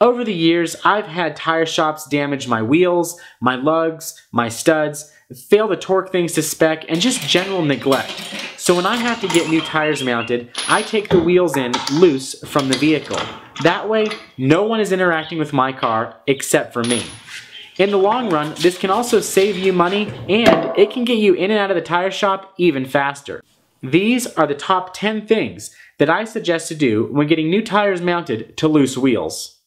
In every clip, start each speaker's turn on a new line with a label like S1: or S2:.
S1: Over the years, I've had tire shops damage my wheels, my lugs, my studs, fail to torque things to spec, and just general neglect. So when I have to get new tires mounted, I take the wheels in loose from the vehicle. That way, no one is interacting with my car except for me. In the long run, this can also save you money and it can get you in and out of the tire shop even faster. These are the top 10 things that I suggest to do when getting new tires mounted to loose wheels.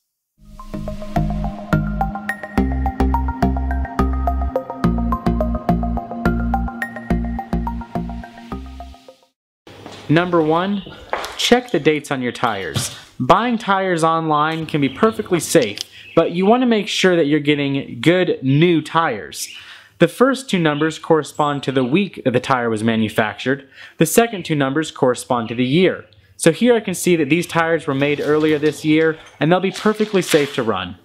S1: Number one, check the dates on your tires. Buying tires online can be perfectly safe, but you want to make sure that you're getting good new tires. The first two numbers correspond to the week that the tire was manufactured. The second two numbers correspond to the year. So here I can see that these tires were made earlier this year and they'll be perfectly safe to run.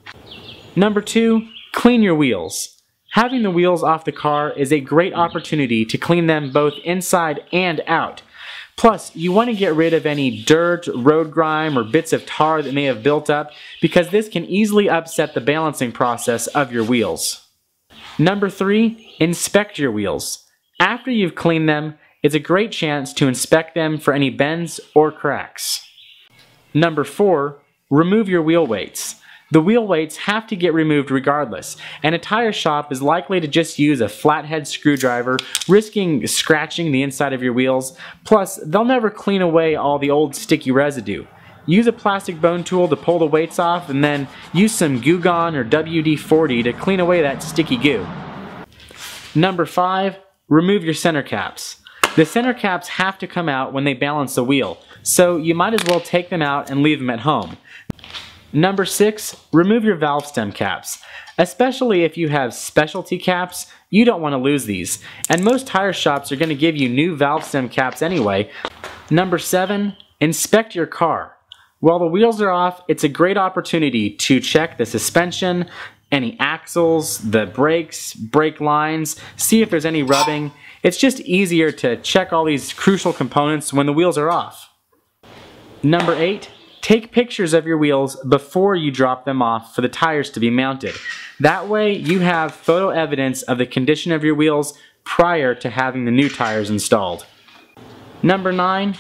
S1: Number two, clean your wheels. Having the wheels off the car is a great opportunity to clean them both inside and out. Plus, you want to get rid of any dirt, road grime, or bits of tar that may have built up because this can easily upset the balancing process of your wheels. Number three, inspect your wheels. After you've cleaned them, it's a great chance to inspect them for any bends or cracks. Number four, remove your wheel weights. The wheel weights have to get removed regardless, and a tire shop is likely to just use a flathead screwdriver, risking scratching the inside of your wheels, plus they'll never clean away all the old sticky residue. Use a plastic bone tool to pull the weights off, and then use some Goo Gone or WD-40 to clean away that sticky goo. Number 5. Remove your center caps. The center caps have to come out when they balance the wheel, so you might as well take them out and leave them at home. Number six, remove your valve stem caps. Especially if you have specialty caps, you don't want to lose these. And most tire shops are going to give you new valve stem caps anyway. Number seven, inspect your car. While the wheels are off, it's a great opportunity to check the suspension, any axles, the brakes, brake lines, see if there's any rubbing. It's just easier to check all these crucial components when the wheels are off. Number eight, Take pictures of your wheels before you drop them off for the tires to be mounted. That way you have photo evidence of the condition of your wheels prior to having the new tires installed. Number 9.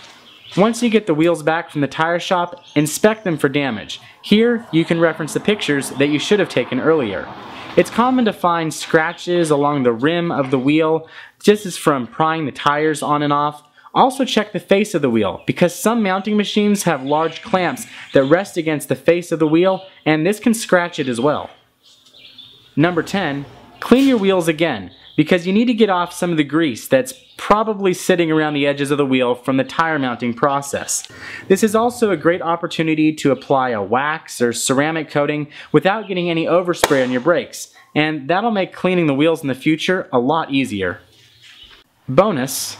S1: Once you get the wheels back from the tire shop, inspect them for damage. Here you can reference the pictures that you should have taken earlier. It's common to find scratches along the rim of the wheel just as from prying the tires on and off. Also check the face of the wheel because some mounting machines have large clamps that rest against the face of the wheel and this can scratch it as well. Number 10, clean your wheels again because you need to get off some of the grease that's probably sitting around the edges of the wheel from the tire mounting process. This is also a great opportunity to apply a wax or ceramic coating without getting any overspray on your brakes and that'll make cleaning the wheels in the future a lot easier. Bonus,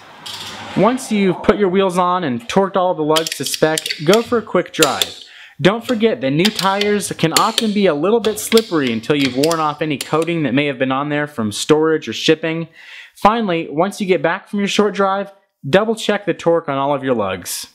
S1: once you've put your wheels on and torqued all the lugs to spec, go for a quick drive. Don't forget that new tires can often be a little bit slippery until you've worn off any coating that may have been on there from storage or shipping. Finally, once you get back from your short drive, double check the torque on all of your lugs.